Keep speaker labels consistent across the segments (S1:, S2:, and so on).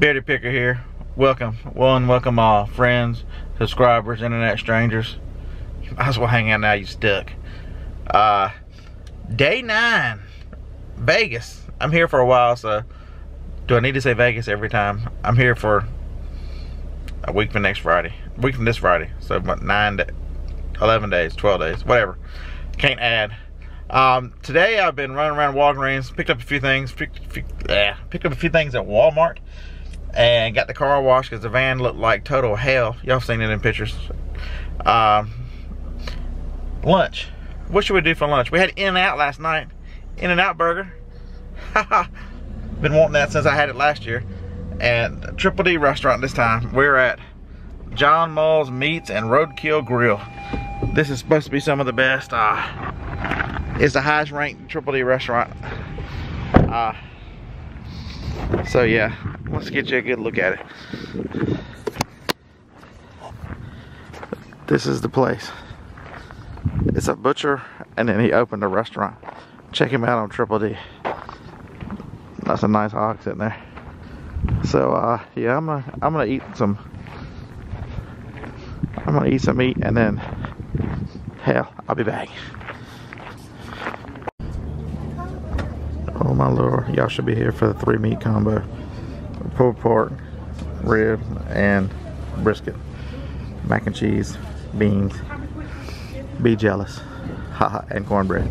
S1: Bearded Picker here. Welcome, one, welcome all, friends, subscribers, internet strangers. You might as well hang out now, you stuck. Uh, day nine, Vegas. I'm here for a while, so do I need to say Vegas every time? I'm here for a week from next Friday, a week from this Friday. So what, nine, 11 days, 12 days, whatever. Can't add. Um, today I've been running around Walgreens, picked up a few things, picked, picked, picked up a few things at Walmart, and got the car washed because the van looked like total hell. Y'all seen it in pictures. Um, lunch. What should we do for lunch? We had In-N-Out last night. In-N-Out burger. been wanting that since I had it last year. And Triple D restaurant this time. We're at John Mull's Meats and Roadkill Grill. This is supposed to be some of the best. Uh, it's the highest ranked Triple D restaurant. Uh, so yeah, let's get you a good look at it. This is the place. It's a butcher and then he opened a restaurant. Check him out on Triple D. That's a nice hog sitting there. So uh, yeah, I'm gonna I'm gonna eat some I'm gonna eat some meat and then hell, I'll be back. Oh my lord, y'all should be here for the three meat combo. Pulled pork, rib, and brisket. Mac and cheese, beans. Be jealous. Haha, and cornbread.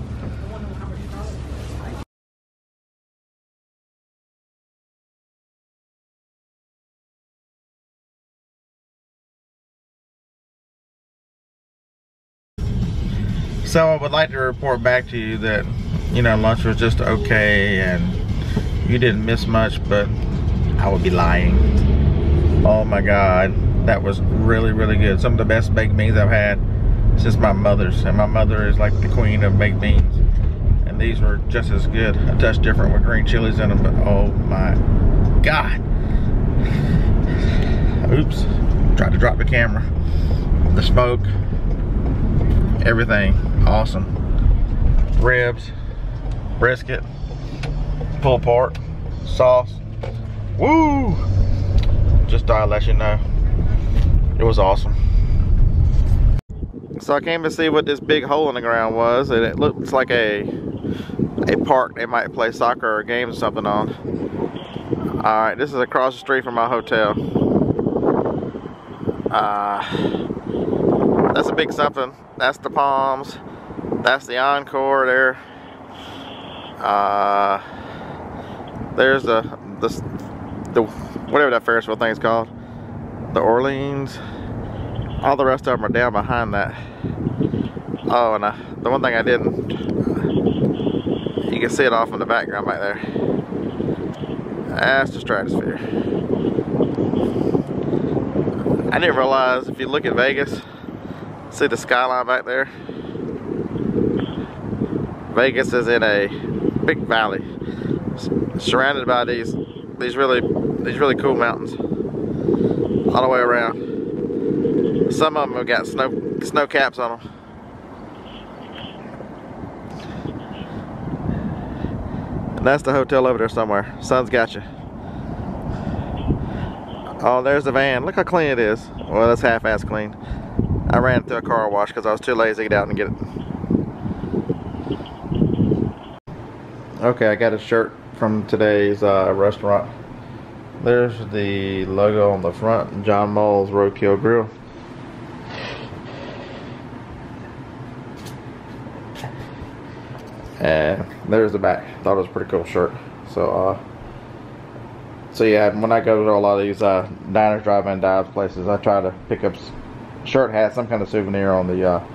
S1: So I would like to report back to you that, you know, lunch was just okay and you didn't miss much, but I would be lying. Oh my God, that was really, really good. Some of the best baked beans I've had since my mother's. And my mother is like the queen of baked beans. And these were just as good. A touch different with green chilies in them, but oh my God. Oops, tried to drop the camera. The smoke, everything awesome ribs brisket pulled pork sauce woo just thought I'd let you know it was awesome so I came to see what this big hole in the ground was and it looks like a a park they might play soccer or games or something on all right this is across the street from my hotel uh that's a big something. That's the Palms. That's the Encore there. Uh, there's the, the, the, whatever that Ferris wheel thing is called. The Orleans. All the rest of them are down behind that. Oh, and uh, the one thing I didn't, you can see it off in the background back there. That's the stratosphere. I didn't realize if you look at Vegas, See the skyline back there? Vegas is in a big valley, surrounded by these these really these really cool mountains all the way around. Some of them have got snow snow caps on them. And that's the hotel over there somewhere. Sun's got you. Oh, there's the van. Look how clean it is. Well, that's half-ass clean. I ran through a car wash because I was too lazy to get out and get it. Okay, I got a shirt from today's uh, restaurant. There's the logo on the front, John Mull's Roadkill Grill. And there's the back. Thought it was a pretty cool shirt. So, uh, so yeah, when I go to a lot of these uh, diners, drive-in dives places, I try to pick up shirt has some kind of souvenir on the uh,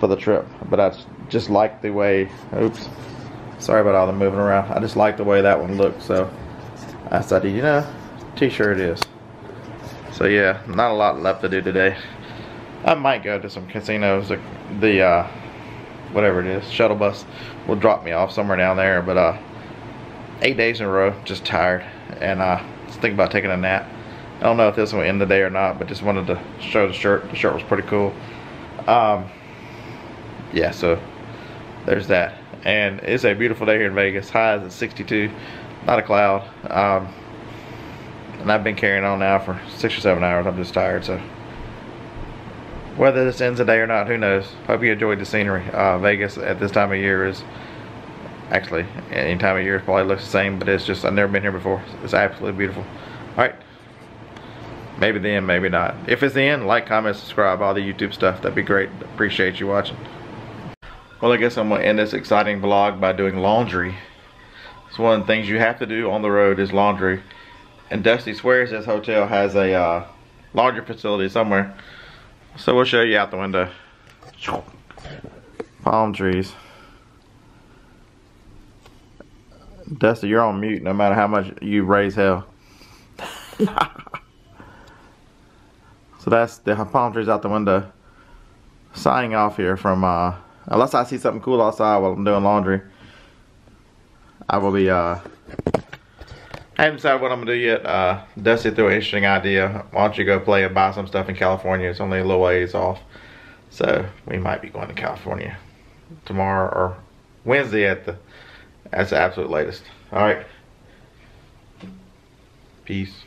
S1: for the trip. But I just like the way. Oops, sorry about all the moving around. I just like the way that one looked. So I said, you know, t-shirt is. So yeah, not a lot left to do today. I might go to some casinos. The, the uh, whatever it is, shuttle bus will drop me off somewhere down there. But uh, eight days in a row, just tired, and uh, just thinking about taking a nap. I don't know if this will end the day or not, but just wanted to show the shirt. The shirt was pretty cool. Um, yeah, so there's that. And it's a beautiful day here in Vegas. High is at 62, not a cloud. Um, And I've been carrying on now for six or seven hours. I'm just tired, so. Whether this ends today or not, who knows. Hope you enjoyed the scenery. Uh, Vegas at this time of year is, actually, any time of year it probably looks the same, but it's just, I've never been here before. It's absolutely beautiful. Alright. Maybe the end, maybe not. If it's the end, like, comment, subscribe, all the YouTube stuff. That'd be great. Appreciate you watching. Well, I guess I'm to end this exciting vlog by doing laundry. It's one of the things you have to do on the road is laundry. And Dusty swears this hotel has a uh, laundry facility somewhere. So we'll show you out the window. Palm trees. Dusty, you're on mute no matter how much you raise hell. so that's the palm trees out the window. Signing off here from, uh, unless I see something cool outside while I'm doing laundry. I will be, uh, I haven't decided what I'm gonna do yet. Uh, Dusty threw an interesting idea. Why don't you go play and buy some stuff in California? It's only a little ways off. So we might be going to California tomorrow or Wednesday at the, that's the absolute latest. All right. Peace.